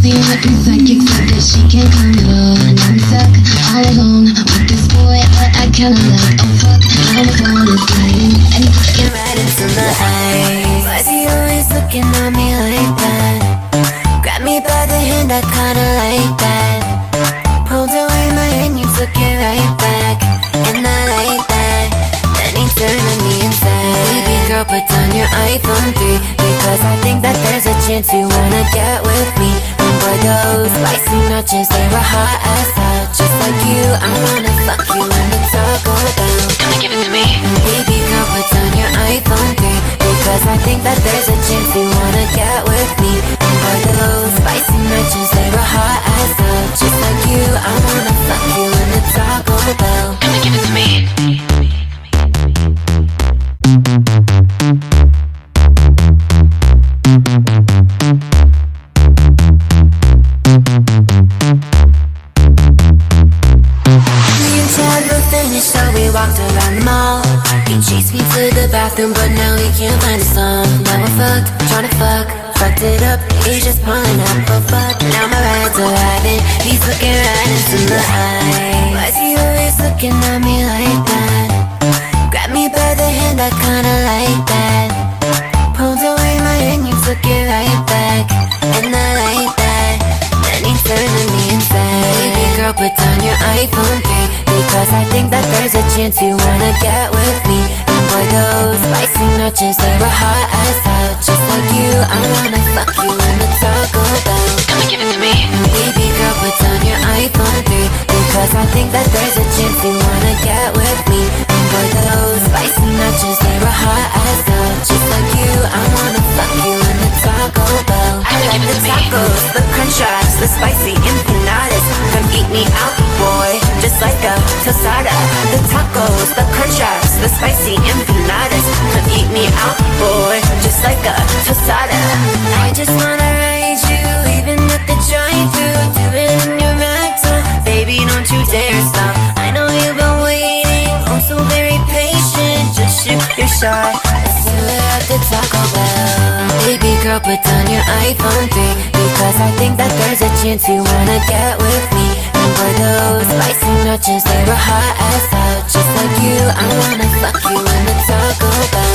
seen what the psychic said that she can't come. And I'm stuck all alone with this boy that I kinda I'm is dying. And looking right into my eyes. Why is he always looking at me like Girl, put down your iPhone 3. Because I think that there's a chance you wanna get with me. Remember those spicy nachos, they were hot as hell. Just like you, I wanna fuck you when the taco bell. Come and give it to me. Baby girl, put down your iPhone 3 Because I think that there's a He chased me to the bathroom, but now he can't find a song. Now we're fucked, tryna fuck Fucked it up, he's just pulling up for fuck. Now my ride's arriving, he's looking right into my eyes. Why is he always looking at me like Girl, put down your iPhone 3 Because I think that there's a chance you wanna get with me. And boy, those spicy nachos, they were hot as hell. Just like you, I wanna fuck you in the Taco Bell. Come and give it to me. Baby girl, put on your iPhone 3 Because I think that there's a chance you wanna get with me. And boy, those spicy nachos, they were hot as hell. Just like you, I wanna fuck you in the Taco Bell. I like the tacos, the crunch wraps, the spicy empanadas. Come eat me out, boy, just like a tostada. The tacos, the crunch wraps, the spicy empanadas. Come eat me out, boy, just like a tostada. I just wanna ride you, even at the drive-thru Do it in your rental, baby, don't you dare stop. I know you've been waiting, oh so very patient. Just shoot your shot, let's do the Taco Bell. Baby girl, put down your iPhone 3 Because I think that there's a chance you wanna get with nachos, they were hot as hell Just like you, I wanna fuck you. In the Taco Bell